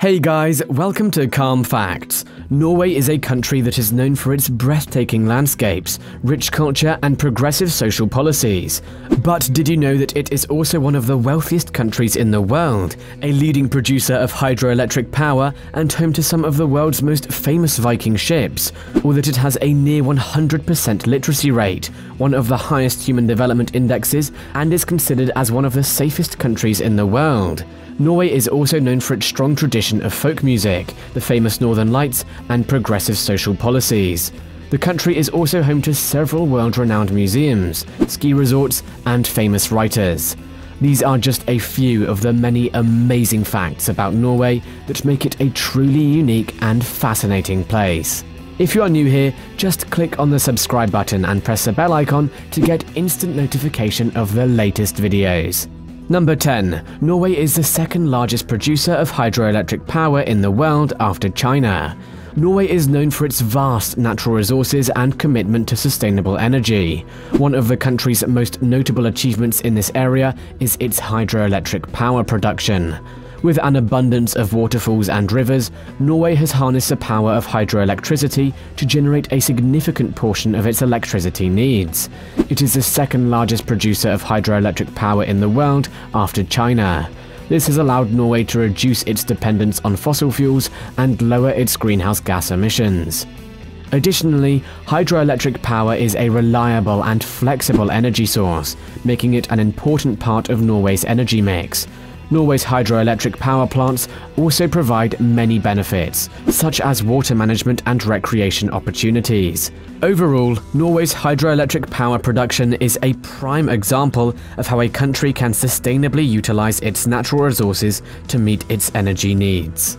Hey guys, welcome to Calm Facts. Norway is a country that is known for its breathtaking landscapes, rich culture, and progressive social policies. But did you know that it is also one of the wealthiest countries in the world, a leading producer of hydroelectric power, and home to some of the world's most famous Viking ships? Or that it has a near 100% literacy rate, one of the highest human development indexes, and is considered as one of the safest countries in the world? Norway is also known for its strong tradition of folk music, the famous Northern Lights, and progressive social policies. The country is also home to several world-renowned museums, ski resorts, and famous writers. These are just a few of the many amazing facts about Norway that make it a truly unique and fascinating place. If you are new here, just click on the subscribe button and press the bell icon to get instant notification of the latest videos. Number 10. Norway is the second largest producer of hydroelectric power in the world after China. Norway is known for its vast natural resources and commitment to sustainable energy. One of the country's most notable achievements in this area is its hydroelectric power production. With an abundance of waterfalls and rivers, Norway has harnessed the power of hydroelectricity to generate a significant portion of its electricity needs. It is the second largest producer of hydroelectric power in the world after China. This has allowed Norway to reduce its dependence on fossil fuels and lower its greenhouse gas emissions. Additionally, hydroelectric power is a reliable and flexible energy source, making it an important part of Norway's energy mix. Norway's hydroelectric power plants also provide many benefits, such as water management and recreation opportunities. Overall, Norway's hydroelectric power production is a prime example of how a country can sustainably utilize its natural resources to meet its energy needs.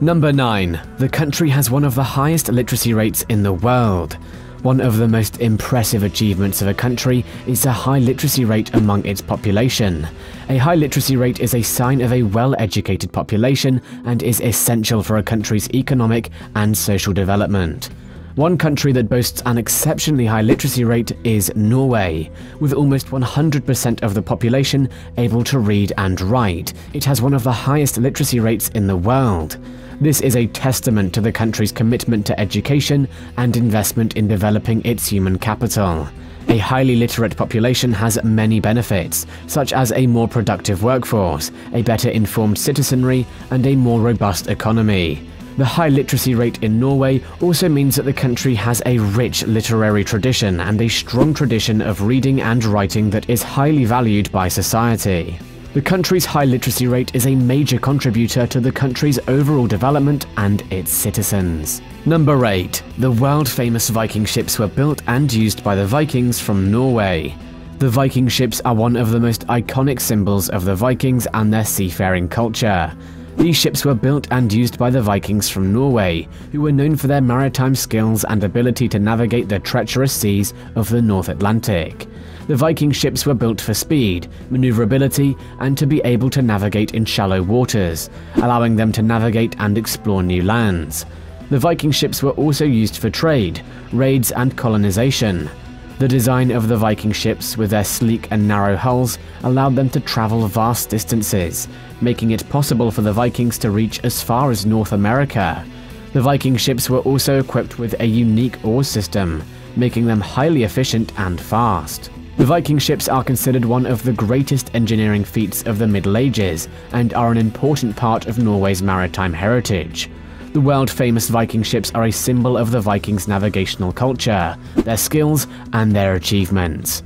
Number 9. The country has one of the highest literacy rates in the world. One of the most impressive achievements of a country is a high literacy rate among its population. A high literacy rate is a sign of a well-educated population and is essential for a country's economic and social development. One country that boasts an exceptionally high literacy rate is Norway. With almost 100% of the population able to read and write, it has one of the highest literacy rates in the world. This is a testament to the country's commitment to education and investment in developing its human capital. A highly literate population has many benefits, such as a more productive workforce, a better informed citizenry, and a more robust economy. The high literacy rate in Norway also means that the country has a rich literary tradition and a strong tradition of reading and writing that is highly valued by society. The country's high literacy rate is a major contributor to the country's overall development and its citizens. Number 8. The world-famous Viking ships were built and used by the Vikings from Norway. The Viking ships are one of the most iconic symbols of the Vikings and their seafaring culture. These ships were built and used by the Vikings from Norway, who were known for their maritime skills and ability to navigate the treacherous seas of the North Atlantic. The Viking ships were built for speed, maneuverability, and to be able to navigate in shallow waters, allowing them to navigate and explore new lands. The Viking ships were also used for trade, raids, and colonization. The design of the Viking ships, with their sleek and narrow hulls, allowed them to travel vast distances, making it possible for the Vikings to reach as far as North America. The Viking ships were also equipped with a unique oar system, making them highly efficient and fast. The Viking ships are considered one of the greatest engineering feats of the Middle Ages and are an important part of Norway's maritime heritage. The world-famous Viking ships are a symbol of the Vikings' navigational culture, their skills, and their achievements.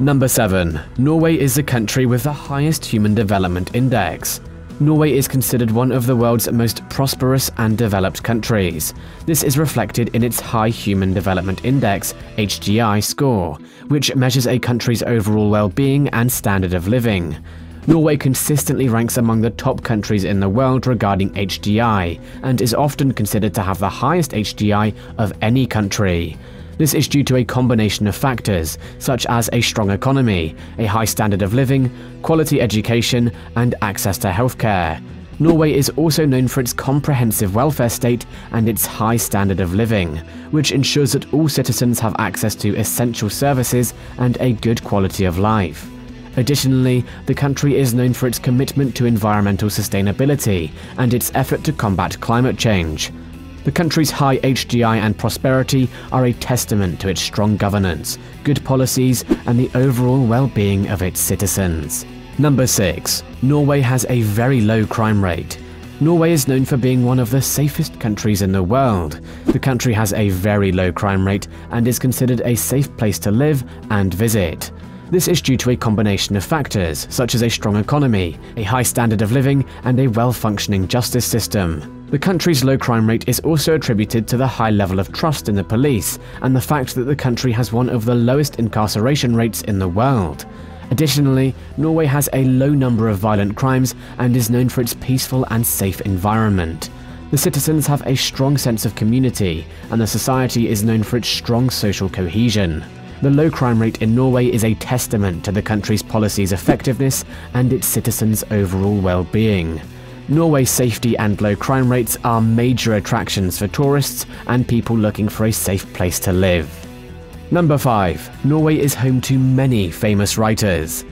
Number 7. Norway is the country with the highest Human Development Index. Norway is considered one of the world's most prosperous and developed countries. This is reflected in its High Human Development Index HDI score, which measures a country's overall well-being and standard of living. Norway consistently ranks among the top countries in the world regarding HDI, and is often considered to have the highest HDI of any country. This is due to a combination of factors, such as a strong economy, a high standard of living, quality education, and access to healthcare. Norway is also known for its comprehensive welfare state and its high standard of living, which ensures that all citizens have access to essential services and a good quality of life. Additionally, the country is known for its commitment to environmental sustainability and its effort to combat climate change. The country's high HDI and prosperity are a testament to its strong governance, good policies, and the overall well being of its citizens. Number 6. Norway has a very low crime rate. Norway is known for being one of the safest countries in the world. The country has a very low crime rate and is considered a safe place to live and visit. This is due to a combination of factors, such as a strong economy, a high standard of living, and a well functioning justice system. The country's low crime rate is also attributed to the high level of trust in the police and the fact that the country has one of the lowest incarceration rates in the world. Additionally, Norway has a low number of violent crimes and is known for its peaceful and safe environment. The citizens have a strong sense of community, and the society is known for its strong social cohesion. The low crime rate in Norway is a testament to the country's policy's effectiveness and its citizens' overall well being. Norway's safety and low crime rates are major attractions for tourists and people looking for a safe place to live. Number 5. Norway is home to many famous writers.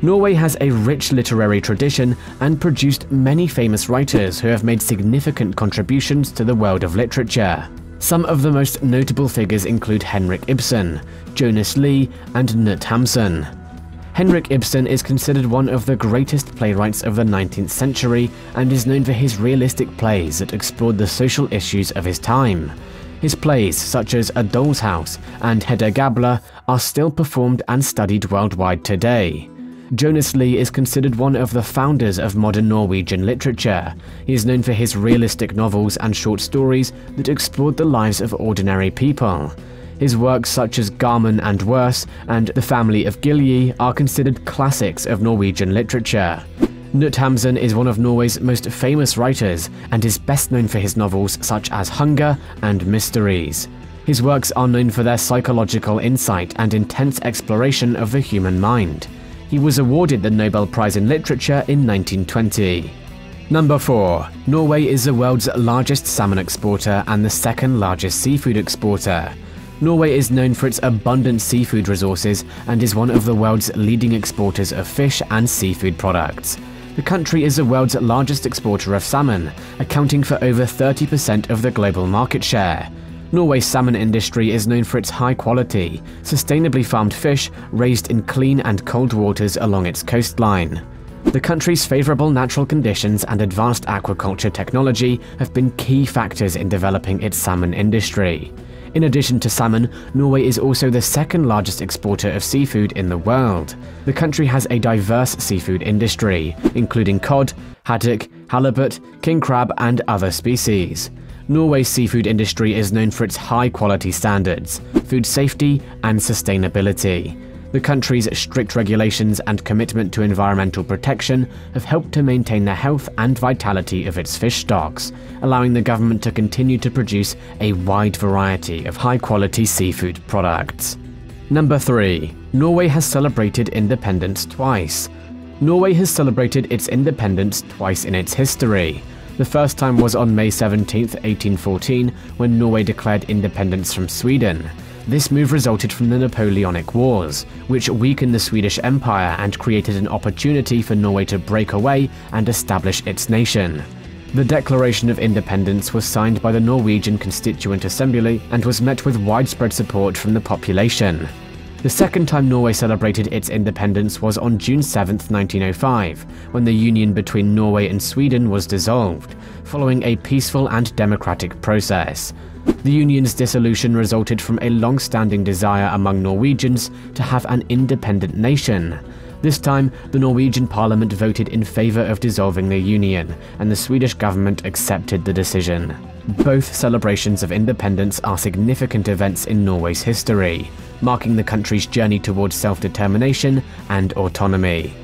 Norway has a rich literary tradition and produced many famous writers who have made significant contributions to the world of literature. Some of the most notable figures include Henrik Ibsen, Jonas Lie, and Knut Hamsun. Henrik Ibsen is considered one of the greatest playwrights of the 19th century and is known for his realistic plays that explored the social issues of his time. His plays, such as A Doll's House and Hedda Gabler, are still performed and studied worldwide today. Jonas Lie is considered one of the founders of modern Norwegian literature. He is known for his realistic novels and short stories that explored the lives of ordinary people. His works such as Garman and Worse and The Family of Gilje are considered classics of Norwegian literature. Knut Hamsun is one of Norway's most famous writers and is best known for his novels such as Hunger and Mysteries. His works are known for their psychological insight and intense exploration of the human mind. He was awarded the Nobel Prize in Literature in 1920. Number 4. Norway is the world's largest salmon exporter and the second largest seafood exporter. Norway is known for its abundant seafood resources and is one of the world's leading exporters of fish and seafood products. The country is the world's largest exporter of salmon, accounting for over 30% of the global market share. Norway's salmon industry is known for its high quality, sustainably farmed fish raised in clean and cold waters along its coastline. The country's favorable natural conditions and advanced aquaculture technology have been key factors in developing its salmon industry. In addition to salmon, Norway is also the second largest exporter of seafood in the world. The country has a diverse seafood industry, including cod, haddock, halibut, king crab, and other species. Norway's seafood industry is known for its high quality standards, food safety, and sustainability. The country's strict regulations and commitment to environmental protection have helped to maintain the health and vitality of its fish stocks, allowing the government to continue to produce a wide variety of high quality seafood products. Number 3. Norway has celebrated independence twice. Norway has celebrated its independence twice in its history. The first time was on May 17, 1814, when Norway declared independence from Sweden. This move resulted from the Napoleonic Wars, which weakened the Swedish Empire and created an opportunity for Norway to break away and establish its nation. The Declaration of Independence was signed by the Norwegian Constituent Assembly and was met with widespread support from the population. The second time Norway celebrated its independence was on June 7, 1905, when the union between Norway and Sweden was dissolved, following a peaceful and democratic process. The union's dissolution resulted from a long standing desire among Norwegians to have an independent nation. This time, the Norwegian parliament voted in favour of dissolving the union, and the Swedish government accepted the decision. Both celebrations of independence are significant events in Norway's history marking the country's journey towards self determination and autonomy.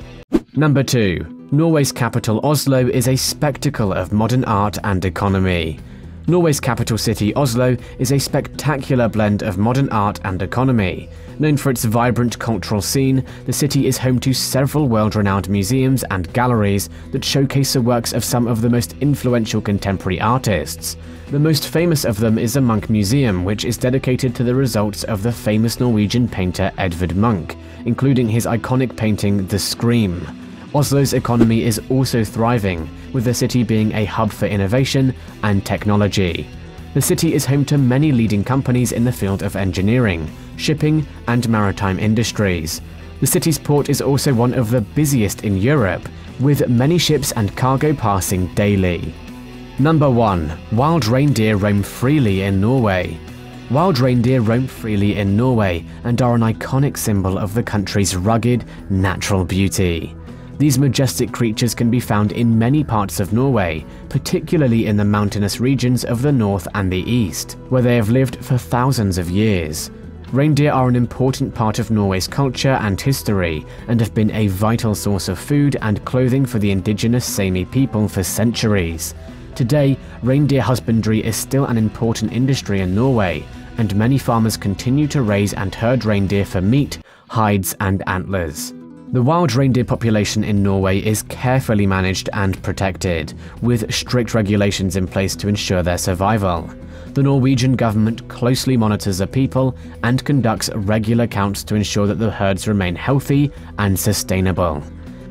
Number 2. Norway's capital Oslo is a spectacle of modern art and economy. Norway's capital city, Oslo, is a spectacular blend of modern art and economy. Known for its vibrant cultural scene, the city is home to several world-renowned museums and galleries that showcase the works of some of the most influential contemporary artists. The most famous of them is the Munch Museum, which is dedicated to the results of the famous Norwegian painter Edvard Munch, including his iconic painting The Scream. Oslo's economy is also thriving, with the city being a hub for innovation and technology. The city is home to many leading companies in the field of engineering, shipping, and maritime industries. The city's port is also one of the busiest in Europe, with many ships and cargo passing daily. Number 1. Wild reindeer roam freely in Norway. Wild reindeer roam freely in Norway and are an iconic symbol of the country's rugged, natural beauty. These majestic creatures can be found in many parts of Norway, particularly in the mountainous regions of the north and the east, where they have lived for thousands of years. Reindeer are an important part of Norway's culture and history, and have been a vital source of food and clothing for the indigenous Sami people for centuries. Today, reindeer husbandry is still an important industry in Norway, and many farmers continue to raise and herd reindeer for meat, hides, and antlers. The wild reindeer population in Norway is carefully managed and protected, with strict regulations in place to ensure their survival. The Norwegian government closely monitors the people and conducts regular counts to ensure that the herds remain healthy and sustainable.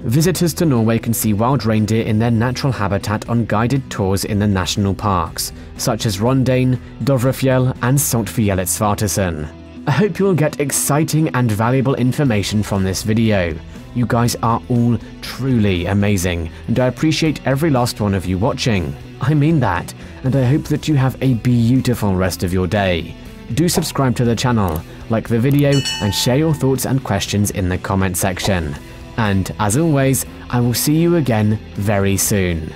Visitors to Norway can see wild reindeer in their natural habitat on guided tours in the national parks, such as Rondane, Dovrefjell, and Saltfjellet I hope you will get exciting and valuable information from this video. You guys are all truly amazing, and I appreciate every last one of you watching. I mean that, and I hope that you have a beautiful rest of your day. Do subscribe to the channel, like the video, and share your thoughts and questions in the comment section. And as always, I will see you again very soon.